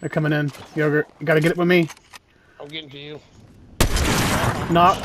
They're coming in. Yogurt, you gotta get it with me. I'm getting to you. Knocked.